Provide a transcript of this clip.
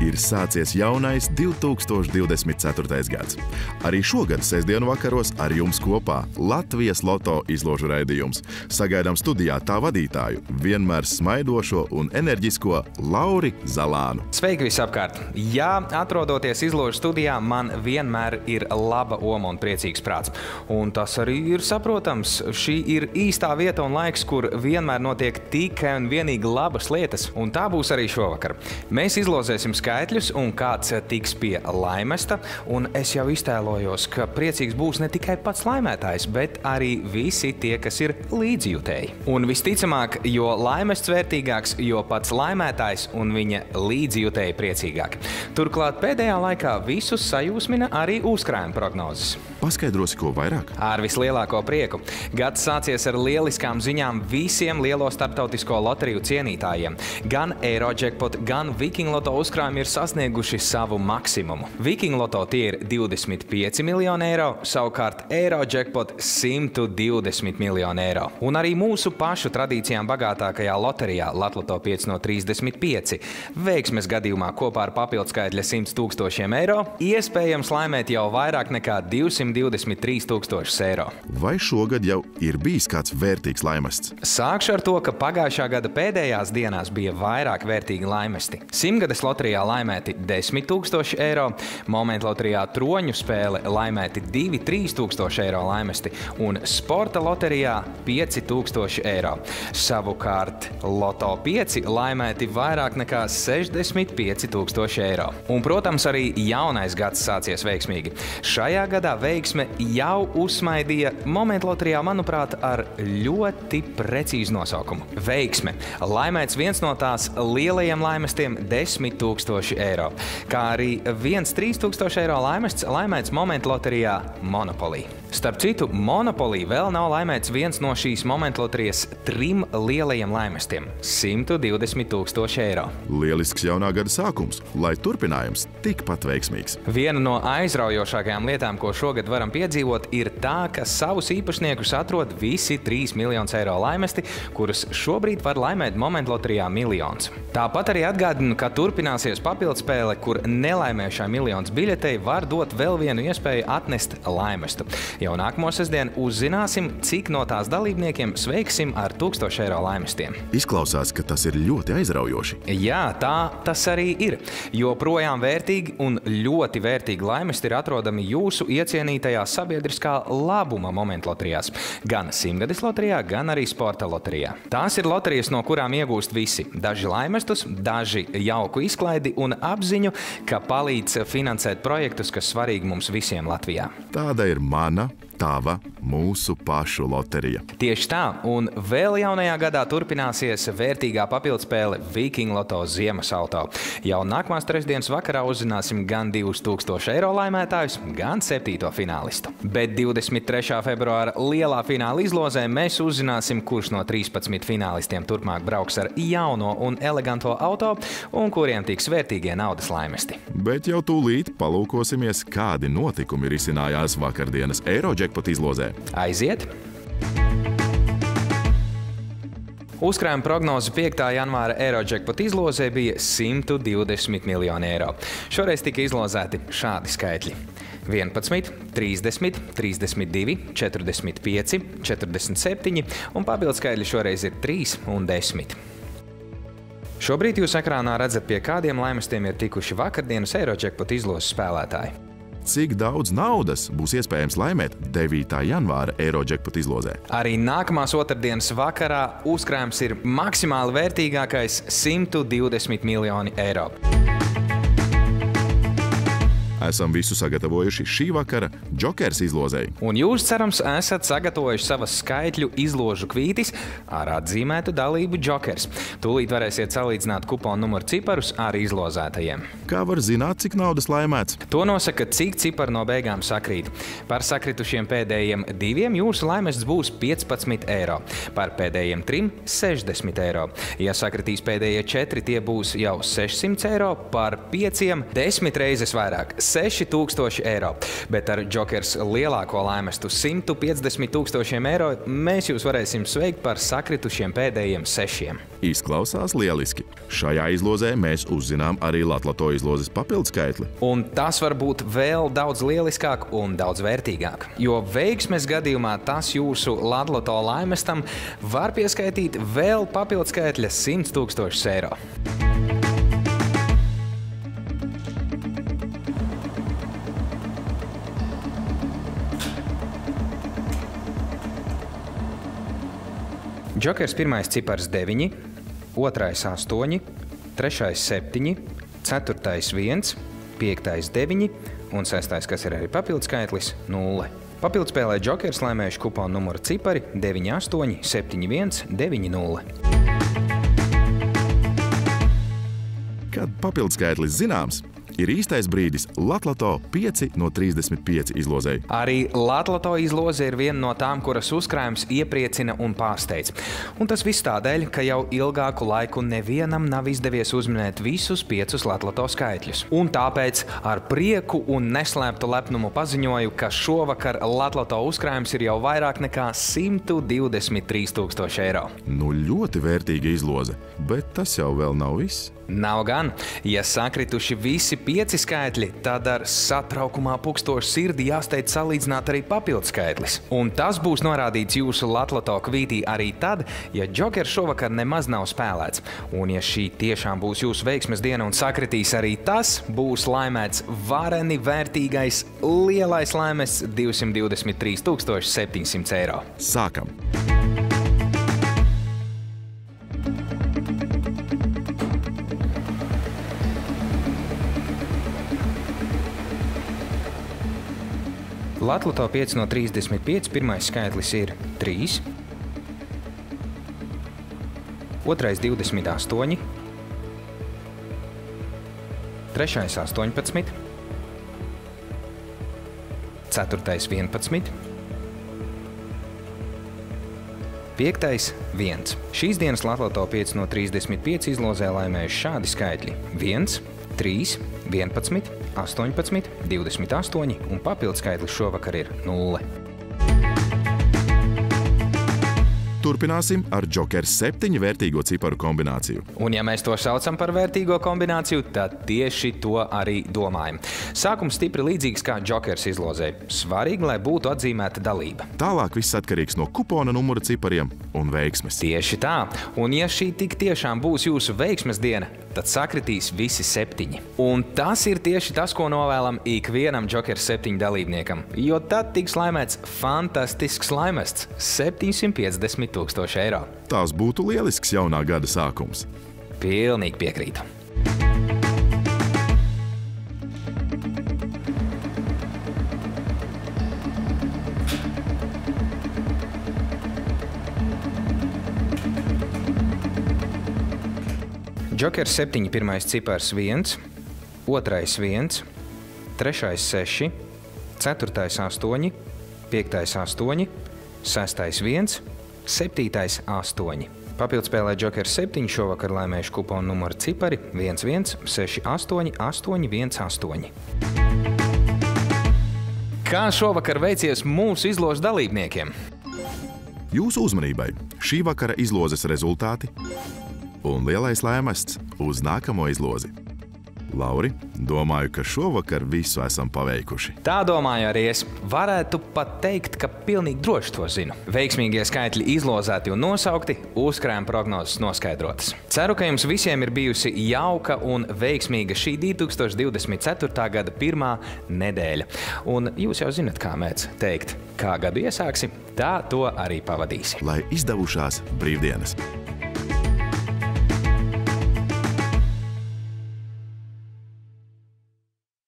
ir sācies jaunais 2024. gads. Arī šogad sestdienu vakaros ar jums kopā Latvijas loto izložu raidījums. Sagaidām studijā tā vadītāju, vienmēr smaidošo un enerģisko Lauri Zalānu. Sveiki visapkārt! Jā, atrodoties izložu studijā, man vienmēr ir laba oma un priecīgs prāts. Un tas arī ir saprotams. Šī ir īstā vieta un laiks, kur vienmēr notiek tikai un vienīgi labas lietas. Un tā būs arī šovakar. Mēs izlozēsim skaitļus, un kāds tiks pie laimesta. Un es jau iztēlojos, ka priecīgs būs ne tikai pats laimētājs, bet arī visi tie, kas ir līdzjūtēji. Un visticamāk, jo laimests vērtīgāks, jo pats laimētājs un viņa līdzjūtēji priecīgāki. Turklāt pēdējā laikā visus sajūsmina arī uzkrājuma prognozes. Paskaidrosi, ko vairāk? Ar vislielāko prieku. Gads sācies ar lieliskām ziņām visiem lielo starptautisko loteriju cienītājiem. Gan Eirojackpot, gan Viking Loto uzkrājumi ir sasnieguši savu maksimumu. Viking Loto tie ir 25 miljoni eiro, savukārt Eirojackpot 120 miljoni eiro. Un arī mūsu pašu tradīcijām bagātākajā loterijā Latloto 5 no 35 veiksmes gadījumā kopā ar papildskaitļa 100 tūkstošiem eiro iespējams laimēt jau vairāk nekā 200 223,000 eiro. Vai šogad jau ir bijis kāds vērtīgs laimests? Sākšu ar to, ka pagājušā gada pēdējās dienās bija vairāk vērtīgi laimesti. Simtgades loterijā laimēti 10,000 eiro, momentu loterijā troņu spēle laimēti 2-3,000 eiro laimesti un sporta loterijā 5,000 eiro. Savukārt Loto 5 laimēti vairāk nekā 65,000 eiro. Un, protams, arī jaunais gads sācies veiksmīgi. Šajā gadā veiksmīgi veiksme jau uzsmaidīja momentu loterijā, manuprāt, ar ļoti precīzu nosaukumu - veiksme. Laimēts viens no tās lielajiem laimestiem - 10 000 eiro, kā arī viens 3000 eiro laimests laimēts momentu loterijā Monopoly. Starp citu, Monopoly vēl nav laimēts viens no šīs momentu loterijas trim lielajiem laimestiem - 120 000 eiro. Lielisks jaunā gada sākums, lai turpinājums tikpat veiksmīgs. Viena no aizraujošākajām lietām, ko šogad varam piedzīvot, ir tā, ka savus īpašniekus atrod visi 3 miljonus eiro laimesti, kurus šobrīd var laimēt momentu loterijā miljons. Tāpat arī atgādinu, ka turpināsies papildspēle, kur nelaimējušā miljonus biļetei var dot vēl vienu iespēju atnest laimestu. Jau nākamo sestdienu uzzināsim, cik no tās dalībniekiem sveiksim ar 1000 eiro laimestiem. Izklausās, ka tas ir ļoti aizraujoši. Jā, tā tas arī ir. Joprojām vērtīgi un ļoti vērtīgi laimesti ir atrodami jūsu iecienītajā sabiedriskā labuma momentu loterijās. Gan simtgades loterijā, gan arī sporta loterijā. Tās ir loterijas, no kurām iegūst visi. Daži laimestus, daži jauku izklaidi un apziņu, ka palīdz finansēt projektus, kas svarīgi mums visiem Latvijā. Tāda ir mana, Yeah. Tava, mūsu pašu loterija. Tieši tā, un vēl jaunajā gadā turpināsies vērtīgā papildspēle Viking Loto Ziemas auto. Jau nākamās trešdienas vakarā uzzināsim gan 2000 eiro laimētājus, gan 7. finālistu. Bet 23. februāra lielā fināla izlozē mēs uzzināsim, kurš no 13 finālistiem turpmāk brauks ar jauno un eleganto auto, un kuriem tiks vērtīgie naudas laimesti. Bet jau tūlīt palūkosimies, kādi notikumi risinājās vakardienas Eirojackpot izlozē. Aiziet! Uzkrājuma prognoze 5. janvāra Eirojackpot izlozē bija 120 miljoni eiro. Šoreiz tika izlozēti šādi skaitļi. 11, 30, 32, 45, 47 un papildskaitļi šoreiz ir 3 un 10. Šobrīd jūs ekrānā redzat, pie kādiem laimestiem ir tikuši vakardienas Eirojackpot izlozes spēlētāji. Cik daudz naudas būs iespējams laimēt 9. janvāra Eirojackpot izlozē? Arī nākamās otrdienas vakarā uzkrājums ir maksimāli vērtīgākais - 120 miljoni eiro. Esam visu sagatavojuši šī vakara Jokers izlozēji. Un jūs, cerams, esat sagatavojuši savas skaitļu izložu kvītis ar atzīmētu dalību Jokers. Tūlīt varēsiet salīdzināt kuponu numuru ciparus ar izlozētajiem. Kā var zināt, cik naudas laimēts? To nosaka, cik cipari no beigām sakrīt. Par sakritušiem pēdējiem diviem jūsu laimests būs 15 eiro, par pēdējiem trim - 60 eiro. Ja sakritīs pēdējie četri, tie būs jau 600 eiro, par pieciem - desmit reizes vairāk 6000 eiro. Bet ar Jokers lielāko laimestu 150 tūkstošiem eiro mēs jūs varēsim sveikt par sakritušiem pēdējiem sešiem. Izklausās lieliski. Šajā izlozē mēs uzzinām arī Latvijas izlozes papildskaitli. Un tas var būt vēl daudz lieliskāk un daudz vērtīgāk. Jo veiksmes gadījumā tas jūsu Latvijas laimestam var pieskaitīt vēl papildskaitļa 100 tūkstošus eiro. Džokers pirmais cipars 9, otrais 8, trešais 7, ceturtais 1, piektais 9 un sestais, kas ir arī papildus skaitlis, 0. Papildspēlē Džokers laimējuši kuponu numuru cipari 98, 71, 90. Kad papildskaitlis zināms, ir īstais brīdis Latvijas 5 no 35 izlozēji. Arī Latvijas izloze ir viena no tām, kuras uzkrājums iepriecina un pārsteidz. Un tas viss tādēļ, ka jau ilgāku laiku nevienam nav izdevies uzminēt visus piecus Latvijas skaitļus. Un tāpēc ar prieku un neslēptu lepnumu paziņoju, ka šovakar Latvijas uzkrājums ir jau vairāk nekā 123 tūkstoši eiro. Nu, ļoti vērtīga izloze, bet tas jau vēl nav viss. Nav gan. Ja sakrituši visi pieci skaitļi, tad ar satraukumā pukstošu sirdi jāsteidz salīdzināt arī papildu skaitlis. Un tas būs norādīts jūsu Latvijas kvītī arī tad, ja Jokers šovakar nemaz nav spēlēts. Un ja šī tiešām būs jūsu veiksmes diena un sakritīs arī tas, būs laimēts vareni vērtīgais lielais laimes 223 700 eiro. Sākam! Latvijas 5 no 35. Pirmais skaitlis ir 3, otrais 28, trešais 18, ceturtais 11, piektais 1. Šīs dienas Latvijas 5 no 35 izlozē laimējuši šādi skaitļi - 1, 3, 11, 18, 28 un papildskaitlis šovakar ir 0. Turpināsim ar Joker 7 vērtīgo ciparu kombināciju. Un, ja mēs to saucam par vērtīgo kombināciju, tad tieši to arī domājam. Sākums stipri līdzīgs kā Jokers izlozē. Svarīgi, lai būtu atzīmēta dalība. Tālāk viss atkarīgs no kupona numura cipariem un veiksmes. Tieši tā. Un, ja šī tik tiešām būs jūsu veiksmes diena, tad sakritīs visi septiņi. Un tas ir tieši tas, ko novēlam ikvienam Joker 7 dalībniekam. Jo tad tiks laimēts fantastisks laimests - 750 tūkstoši eiro. Tās būtu lielisks jaunā gada sākums. Pilnīgi piekrītu. Jokers 7, pirmais cipars 1, otrais 1, trešais 6, ceturtais 8, piektais 8, sestais 1, septītais 8. Papildspēlē Jokers 7 šovakar laimējuši kuponu numuru cipari 1168 818. Kā šovakar veicies mūsu izložu dalībniekiem? Jūsu uzmanībai šī vakara izlozes rezultāti un lielais lēmests uz nākamo izlozi. Lauri, domāju, ka šovakar visu esam paveikuši. Tā domāju arī es. Varētu pat teikt, ka pilnīgi droši to zinu. Veiksmīgie skaitļi izlozēti un nosaukti, uzkrājuma prognozes noskaidrotas. Ceru, ka jums visiem ir bijusi jauka un veiksmīga šī 2024. gada pirmā nedēļa. Un jūs jau zinat, kā mēdz teikt, kā gadu iesāksi, tā to arī pavadīsi. Lai izdevušās brīvdienas!